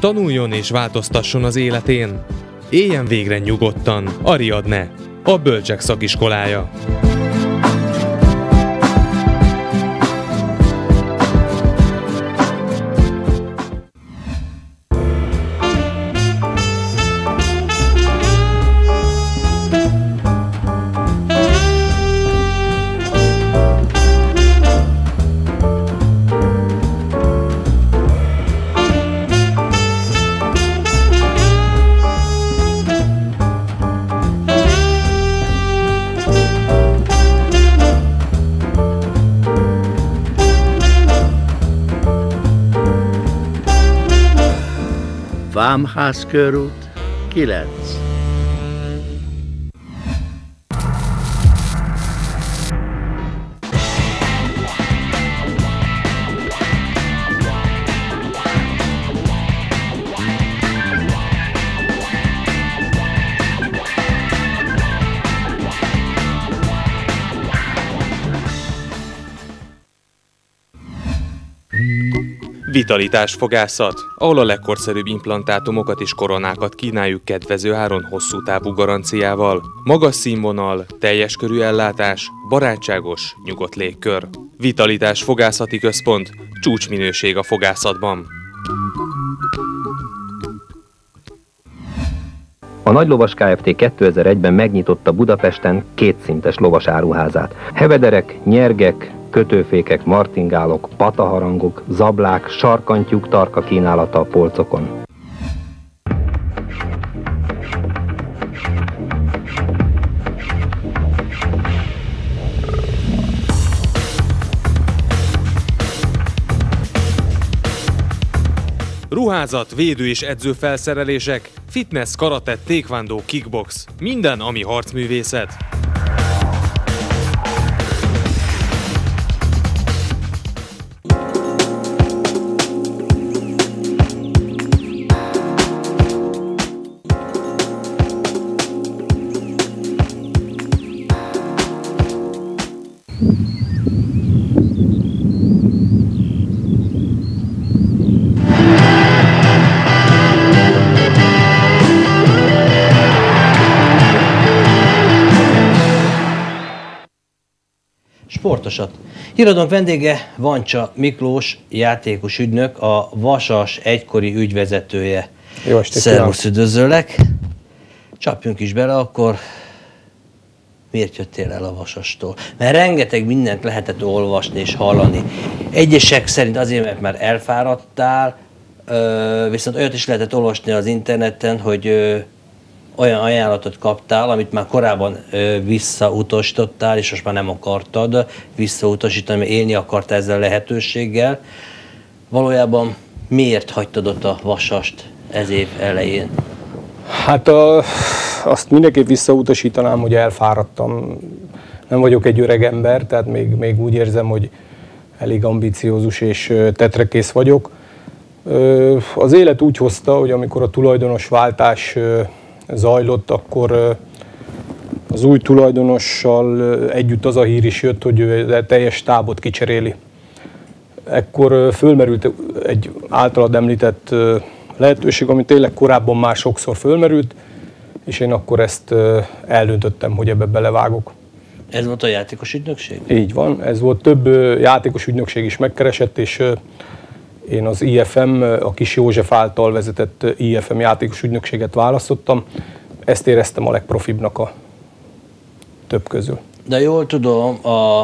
Tanuljon és változtasson az életén. Éljen végre nyugodtan. Ariadne, a Bölcsek Szakiskolája. Vámház körút 9. Vitalitás fogászat, ahol a legkorszerűbb implantátumokat és koronákat kínáljuk kedvező áron hosszú távú garanciával. Magas színvonal, teljes körű ellátás, barátságos, nyugodt légkör. Vitalitás fogászati központ, csúcsminőség a fogászatban. A Nagy Lovas Kft. 2001-ben megnyitotta Budapesten kétszintes lovas áruházát. Hevederek, nyergek, kötőfékek, martingálok, pataharangok, zablák, sarkantyúk tarka kínálata a polcokon. Ruházat, védő és edző felszerelések, fitness, karate, taekwondo, kickbox, minden, ami harcművészet. Sportosat. Híradónk vendége Vancsa Miklós, játékos ügynök, a Vasas egykori ügyvezetője. Jó estét Szervusz, üdvözöllek. Csapjunk is bele, akkor miért jöttél el a Vasastól? Mert rengeteg mindent lehetett olvasni és hallani. Egyesek szerint azért, mert már elfáradtál, viszont olyat is lehetett olvasni az interneten, hogy olyan ajánlatot kaptál, amit már korábban visszautasítottál, és most már nem akartad visszautasítani, mert élni akart ezzel a lehetőséggel. Valójában miért hagytad ott a vasast ez év elején? Hát a, azt mindenképp visszautasítanám, hogy elfáradtam. Nem vagyok egy öreg ember, tehát még, még úgy érzem, hogy elég ambiciózus és tetrekész vagyok. Az élet úgy hozta, hogy amikor a tulajdonos váltás zajlott, akkor az új tulajdonossal együtt az a hír is jött, hogy ő teljes tábot kicseréli. Ekkor fölmerült egy általad említett lehetőség, ami tényleg korábban már sokszor fölmerült, és én akkor ezt eldöntöttem, hogy ebbe belevágok. Ez volt a játékos ügynökség? Így van, ez volt több játékos ügynökség is megkeresett, és én az IFM, a Kis József által vezetett IFM játékos ügynökséget választottam. Ezt éreztem a legprofibbnak a több közül. De jól tudom, a,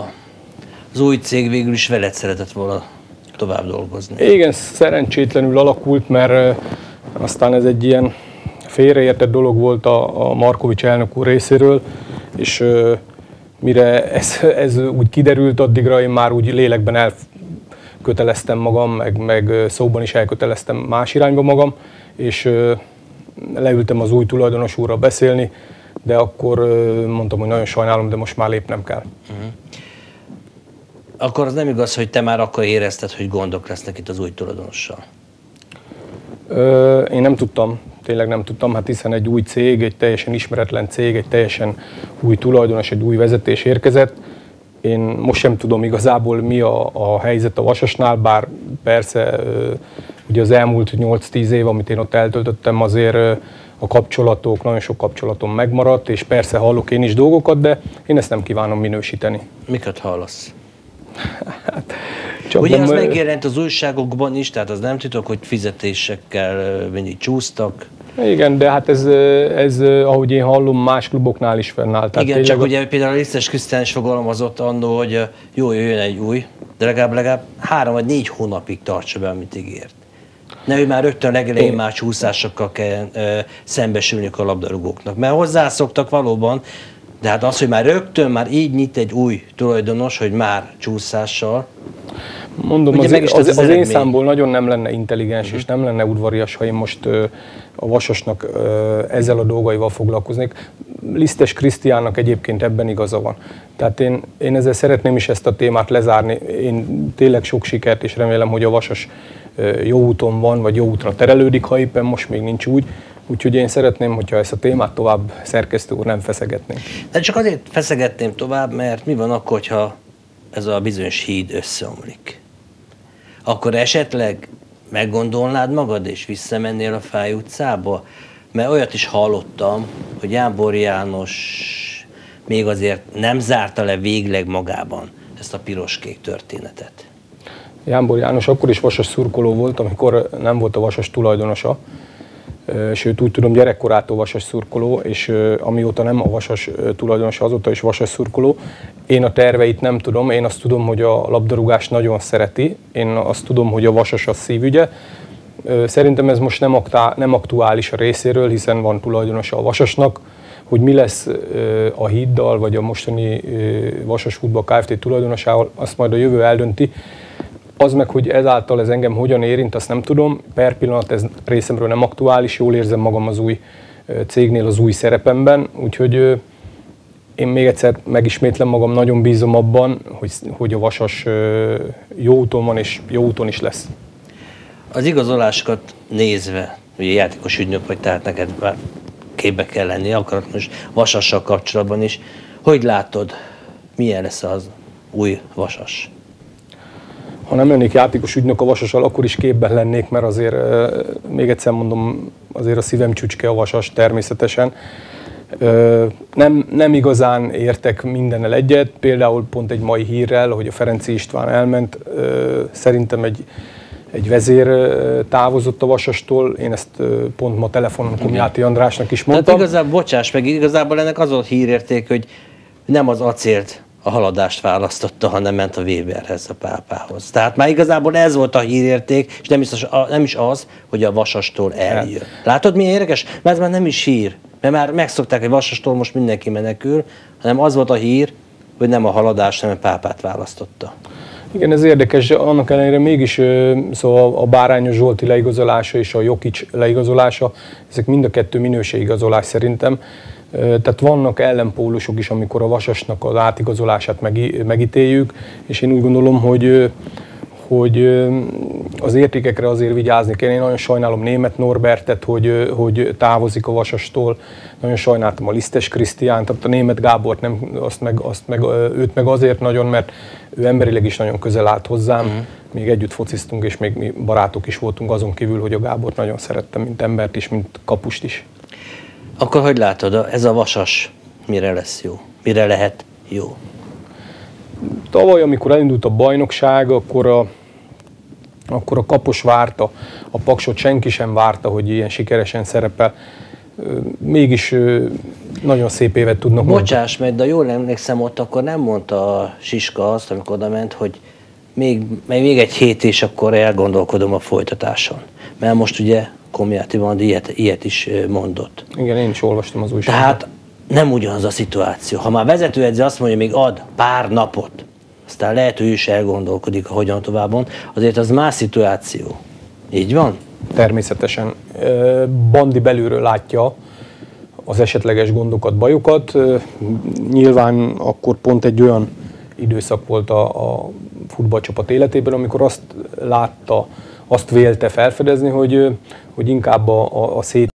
az új cég végül is veled szeretett volna tovább dolgozni. Igen, szerencsétlenül alakult, mert aztán ez egy ilyen félreértett dolog volt a, a Markovics elnök úr részéről, és ö, mire ez, ez úgy kiderült, addigra én már úgy lélekben elköteleztem magam, meg, meg szóban is elköteleztem más irányba magam, és ö, leültem az új tulajdonos úrral beszélni, de akkor ö, mondtam, hogy nagyon sajnálom, de most már lépnem kell. Akkor az nem igaz, hogy te már akkor érezted, hogy gondok lesznek itt az új tulajdonossal. Ö, én nem tudtam, tényleg nem tudtam, hát hiszen egy új cég, egy teljesen ismeretlen cég, egy teljesen új tulajdonos, egy új vezetés érkezett. Én most sem tudom igazából mi a, a helyzet a Vasasnál, bár persze ugye az elmúlt 8-10 év, amit én ott eltöltöttem, azért a kapcsolatok, nagyon sok kapcsolatom megmaradt, és persze hallok én is dolgokat, de én ezt nem kívánom minősíteni. Miket hallasz? Csak Ugye az ö, megjelent az újságokban is, tehát az nem titok, hogy fizetésekkel mindig csúsztak. Igen, de hát ez, ez, ahogy én hallom, más kluboknál is fennáll. Tehát Igen, csak tényleg- ugye például a Lisztes Krisztián is fogalmazott annó, hogy jó, jöjjön egy új, de legalább, legalább három vagy négy hónapig tartsa be, amit ígért. Ne, ő már rögtön legelején Én- már csúszásokkal kell ö, szembesülniük a labdarúgóknak. Mert hozzászoktak valóban, de hát az, hogy már rögtön már így nyit egy új tulajdonos, hogy már csúszással, Mondom, Ugye az, meg is az, az, az én számból nagyon nem lenne intelligens, uh-huh. és nem lenne udvarias, ha én most ö, a Vasasnak ö, ezzel a dolgaival foglalkoznék. Lisztes Krisztiánnak egyébként ebben igaza van. Tehát én, én ezzel szeretném is ezt a témát lezárni. Én tényleg sok sikert, és remélem, hogy a Vasas ö, jó úton van, vagy jó útra terelődik, ha éppen most még nincs úgy. Úgyhogy én szeretném, hogyha ezt a témát tovább szerkesztő úr nem feszegetnénk. De csak azért feszegetném tovább, mert mi van akkor, ha ez a bizonyos híd összeomlik? Akkor esetleg meggondolnád magad, és visszamennél a Fáj utcába? Mert olyat is hallottam, hogy Jámbor János még azért nem zárta le végleg magában ezt a piros-kék történetet. Jánbor János akkor is vasas szurkoló volt, amikor nem volt a vasas tulajdonosa. Sőt, úgy tudom, gyerekkorától vasas szurkoló, és amióta nem a vasas ö, tulajdonosa, azóta is vasas szurkoló. Én a terveit nem tudom, én azt tudom, hogy a labdarúgást nagyon szereti, én azt tudom, hogy a vasas a szívügye. Szerintem ez most nem, aktá, nem aktuális a részéről, hiszen van tulajdonosa a vasasnak, hogy mi lesz a híddal, vagy a mostani Vasas Futball Kft. tulajdonosával, azt majd a jövő eldönti. Az meg, hogy ezáltal ez engem hogyan érint, azt nem tudom. Per pillanat ez részemről nem aktuális, jól érzem magam az új cégnél, az új szerepemben, úgyhogy én még egyszer megismétlem magam, nagyon bízom abban, hogy, hogy a Vasas jó úton van, és jó úton is lesz. Az igazolásokat nézve, ugye játékos ügynök vagy, tehát neked már képbe kell lenni, akaratlan vasassal kapcsolatban is. Hogy látod, milyen lesz az új vasas? Ha nem lennék játékos ügynök a Vasassal, akkor is képben lennék, mert azért, még egyszer mondom, azért a szívem csücske a Vasas természetesen. Nem, nem igazán értek mindennel egyet, például pont egy mai hírrel, hogy a Ferenci István elment, szerintem egy, egy vezér távozott a Vasastól, én ezt pont ma telefonon Komjáti Andrásnak is Tehát mondtam. igazából, bocsáss meg, igazából ennek az volt hírérték, hogy nem az acélt a haladást választotta, hanem ment a Weberhez, a pápához. Tehát már igazából ez volt a hírérték, és nem is az, nem is az hogy a vasastól eljön. Látod, milyen érdekes? Mert ez már nem is hír. Mert már megszokták, hogy vasastól most mindenki menekül, hanem az volt a hír, hogy nem a haladást, hanem a pápát választotta. Igen, ez érdekes, annak ellenére mégis szóval a Bárányos Zsolti leigazolása és a Jokic leigazolása, ezek mind a kettő minőségigazolás szerintem. Tehát vannak ellenpólusok is, amikor a Vasasnak az átigazolását megítéljük, és én úgy gondolom, hogy hogy az értékekre azért vigyázni kell. Én nagyon sajnálom német Norbertet, hogy, hogy távozik a Vasastól. Nagyon sajnáltam a Lisztes Krisztiánt, a német Gábort, nem, azt meg, azt meg, őt meg azért nagyon, mert ő emberileg is nagyon közel állt hozzám. Mm. Még együtt fociztunk, és még mi barátok is voltunk azon kívül, hogy a Gábort nagyon szerettem, mint embert is, mint kapust is. Akkor hogy látod, ez a vasas mire lesz jó? Mire lehet jó? Tavaly, amikor elindult a bajnokság, akkor a, akkor a kapos várta, a paksot senki sem várta, hogy ilyen sikeresen szerepel. Mégis nagyon szép évet tudnak mondani. Bocsáss meg, de jól emlékszem, ott akkor nem mondta a Siska azt, amikor oda ment, hogy még még egy hét és akkor elgondolkodom a folytatáson. Mert most ugye Komjáti van, ilyet, ilyet is mondott. Igen, én is olvastam az újságot. Tehát nem ugyanaz a szituáció. Ha már vezetőedző azt mondja, még ad pár napot, aztán lehet, hogy ő is elgondolkodik hogyan továbbon, azért az más szituáció. Így van? Természetesen. Bandi belülről látja az esetleges gondokat, bajokat. Nyilván akkor pont egy olyan időszak volt a, a futballcsapat életében, amikor azt látta, azt vélte felfedezni, hogy, hogy inkább a, a, a szét